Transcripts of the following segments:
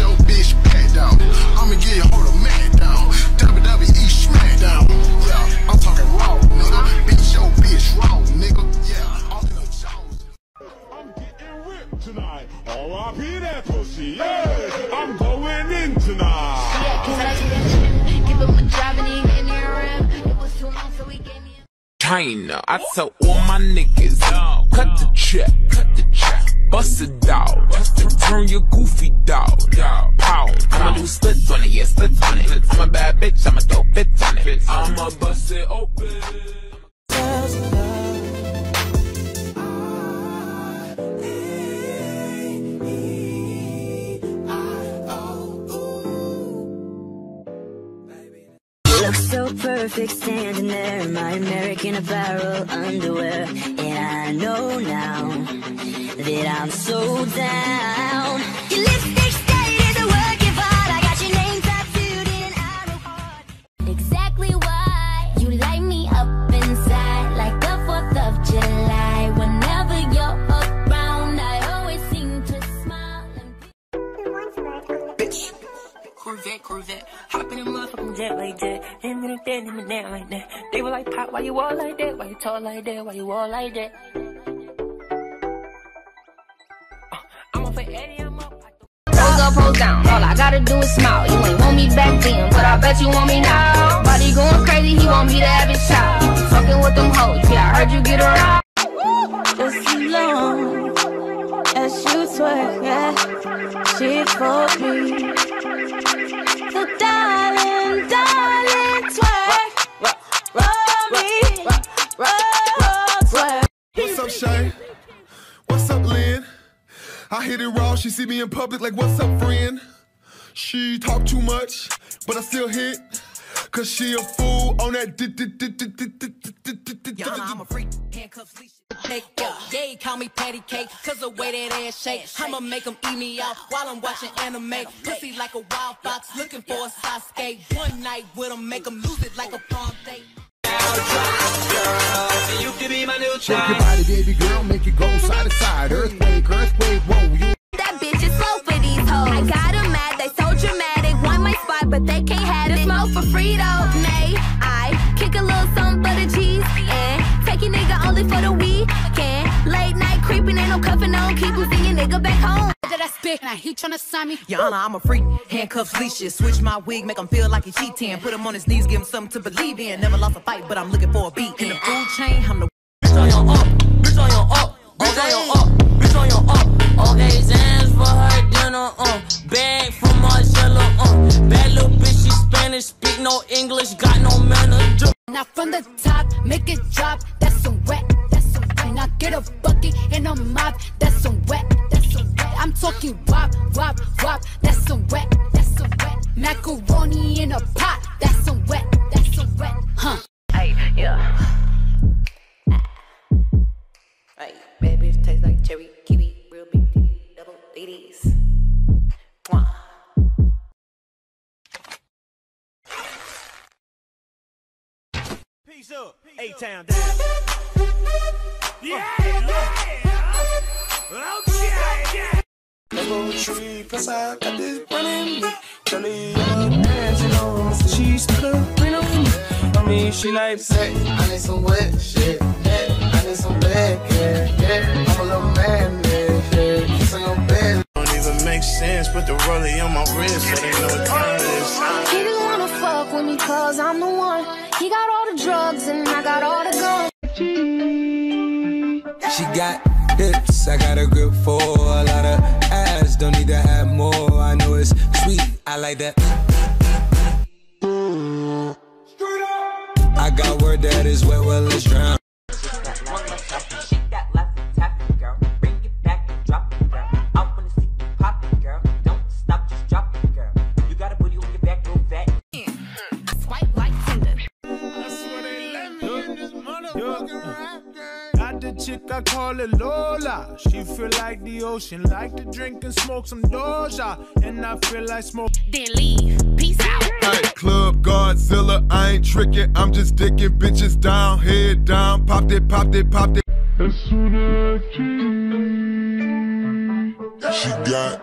Your bitch down. I'ma get hold of man down. WWE SmackDown. Yeah, I'm talking China. I tell all my niggas, cut the check, cut the check, bust it down, turn your goofy dog. Perfect standing there in my American Apparel underwear. And I know now that I'm so down. Corvette, Corvette. Hop in a motherfucking jet like that. And then that, and then that like that. They were like, Pop, why you all like that? Why you tall like that? Why you all like that? Uh, I'm up for Eddie, I'm up. Pose up, pose down. All I gotta do is smile. You ain't want me back then, but I bet you want me now. Body going crazy, he want me to have his child. You fucking with them hoes, yeah, I heard you get around. Just as long as you twerk, yeah, she for me. So darling, darling, me. What's up, Shay? What's up, Lynn? I hit it raw. She see me in public like, what's up, friend? She talk too much, but I still hit. Cause she a fool on that. Yeah, I'm a freak. Handcuffs, leash. Take yeah, yeah, call me patty cake, cause the way that ass shake, I'ma make him eat me out while I'm watching anime. Pussy like a wild fox, looking for a Sasuke. One night with him, make him lose it like a prom date. Shake your body, baby girl, make it go side to side. Earthquake, earthquake, whoa, you. That bitch is slow for these hoes. No cuffing on. Keep losing your nigga back home. That I spit, now he tryna sign me. Yana, I'm a freak. Handcuffs, leashes. Switch my wig, make him feel like he cheating. Put him on his knees, give him something to believe in. Never lost a fight, but I'm looking for a beat. In the food chain, I'm the Bitch on your up, bitch on your up, bitch on your up, bitch on your up. Okay, Zans for her dinner, uh. Bag from Marcella, uh. Bad little bitch, she Spanish, speak no English, got no manners. Now from the top, make it drop. That's some wet, that's some wet. Now get a bucket and a mop. That's some wet, that's some wet. I'm talking wop, wop, wop. That's some wet, that's some wet. Macaroni in a pot. That's some wet, that's some wet. Huh? Hey, yeah. Hey, baby, it tastes like cherry, kiwi, real big titty, double ladies. Mwah. Peace up. A-Town down. Yeah, yeah. Okay, Double tree, plus I got this running me. I'm dancing on. She's coloring on me. I mean, she like sex. I need some wet shit. Yeah, I need some wet, yeah, yeah. I'm a little man, yeah, yeah. Kiss on your bed. Don't even make sense. Put the rollie on my wrist so they know what time it is. He just wanna fuck with me cause I'm the one. He got all the drugs and I got all the guns. She got hips, I got a grip for a lot of ass. Don't need to have more. I know it's sweet, I like that. Chick, I call her Lola. She feel like the ocean, like to drink and smoke some Doja. And I feel like smoke. Then leave. Peace out. Hey, Club Godzilla, I ain't tricking. I'm just dicking bitches down, head down. Popped it, popped it, popped it. As soon as She got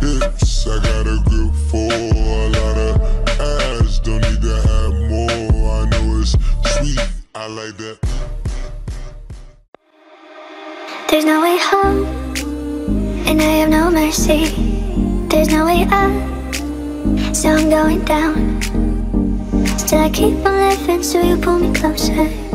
hips, I got a grip for a lot of ass. Don't need to have more. I know it's sweet. I like that. There's no way home, and I have no mercy. There's no way up, so I'm going down. Still, I keep on living, so you pull me closer.